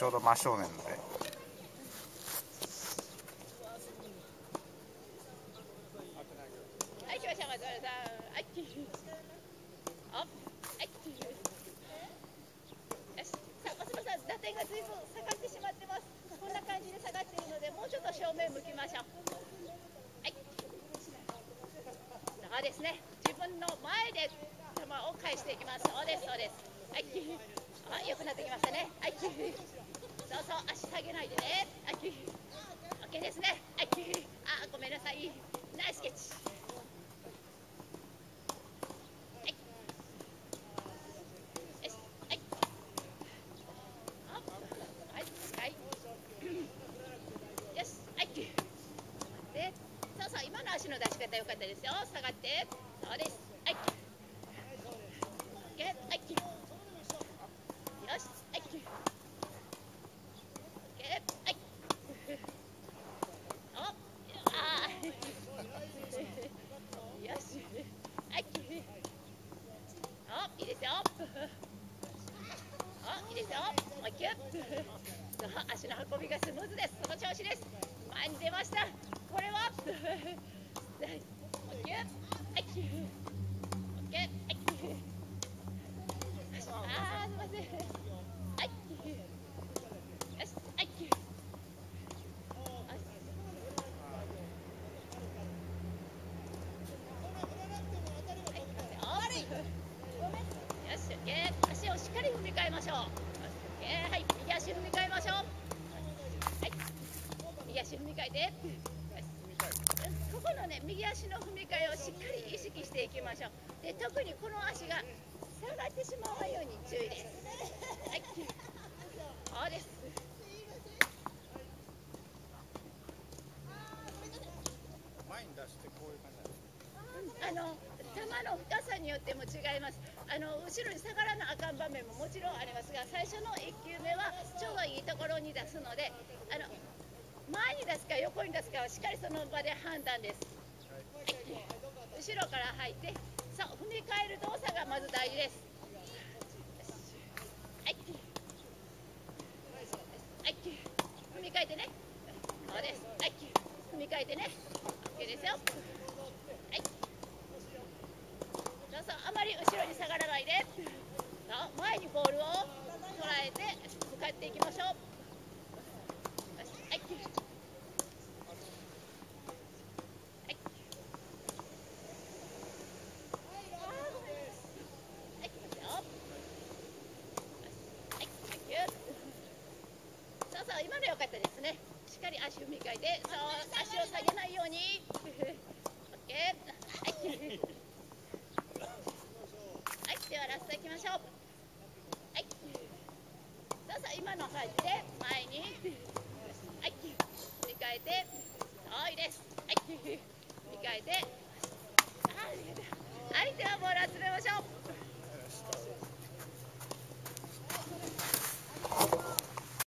ちょうど真正面で、正面向きましょう。はい。そうですね。自分の前で球を返していきます。そうです、そうです。はい。あ、良くなってきましたね。はい。そうそう、足下げないでね。はい。オッケーですね。はい。あ、ごめんなさい。ナイスキャッチ。よしはいあはいはいよしはいでそうそう今の足の出し方良かったですよ下がってそうですはいオッケーはいよしはいオッケーはいおあーよしはいおいいですよおですよもう一球 足の運びがスムーズです。その調子です前に出ましたこれはもう一球はいオッケーはいあーすいませんはいよしはいはいよし、オッケー足をしっかり踏み替えましょう。はい、右足踏み替えましょう。はい、右足踏み替えて。ここのね、右足の踏み替えをしっかり意識していきましょう。で、特にこの足が下がってしまわないように注意です。はい、そうです。前に出してこういう感じあの球の深さによっても違いますあの後ろに下がらなあかん場面ももちろんありますが最初の1球目はちょうどいいところに出すのであの前に出すか横に出すかはしっかりその場で判断です、後ろから入ってさあ踏み替える動作がまず大事です。はい。はい。踏み替えてね。そうです。はい。踏み替えてね。OK ですよはいそうそうあまり後ろに下がらないで。前にボールを捉えて向かっていきましょう。はい。今の良かったですねしっかり足踏み替えてそうラストいきましょう。はい。どうぞ今の感じで前に。はい。振り返って。遠いです。はい。振り返って。ああ